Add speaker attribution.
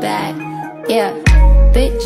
Speaker 1: back, yeah, bitch,